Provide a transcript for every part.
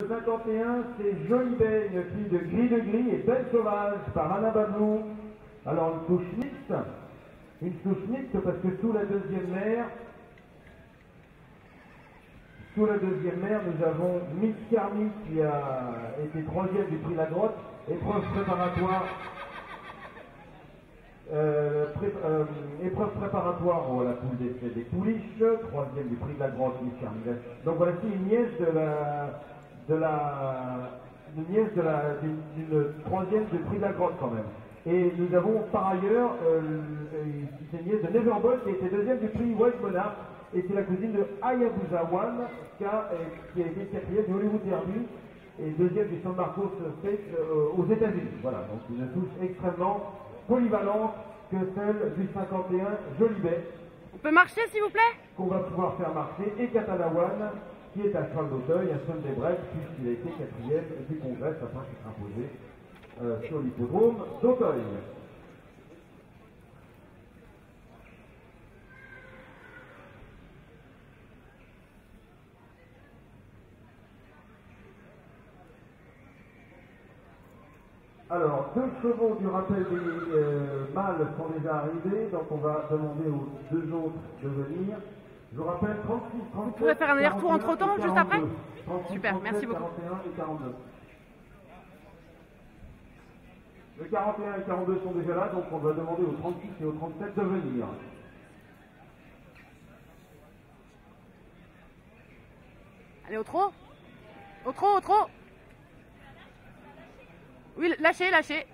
Le 51, c'est Jolibet, une fille de gris de gris et belle sauvage par Anna. Alors une touche mixte, une touche mixte parce que sous la deuxième mère, sous la deuxième mère, nous avons Miss Carmi qui a été troisième du prix La Grotte, épreuve préparatoire. Euh, euh, épreuve préparatoire au la poule des, des pouliches, troisième du prix de la grotte, Miss Carmi. Donc voilà, c'est une nièce de la, de la, une nièce de la, d'une troisième du prix de la grotte quand même. Et nous avons par ailleurs euh, euh, une nièce de Neverball qui été deuxième du prix White Monarch et c'est la cousine de Hayabusa One qui a, euh, qui a été quatrième du Hollywood Derby et deuxième du San Marcos State euh, aux États-Unis. Voilà, donc une touche extrêmement polyvalente que celle du 51 Jolibet On peut marcher s'il vous plaît? Qu'on va pouvoir faire marcher et Catalawan qui est à cheval d'Auteuil, à Son des puisqu'il a été quatrième du congrès après s'être imposé euh, sur l'hippodrome d'Auteuil. Alors, deux chevaux du rappel des euh, mâles sont déjà arrivés, donc on va demander aux deux autres de venir. Je vous rappelle 36, 37, Vous pouvez faire un aller-retour 41 entre-temps, et juste après 42. 36, Super, 37, merci beaucoup. 41 et 42. Le 41 et 42 sont déjà là, donc on va demander aux 36 et aux 37 de venir. Allez, au trot Au trot, au trot Oui, lâchez, lâchez.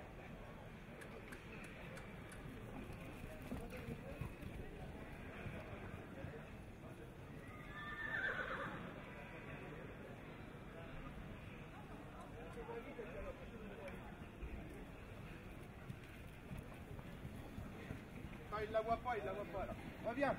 Il la voit pas, il la voit pas là. Reviens.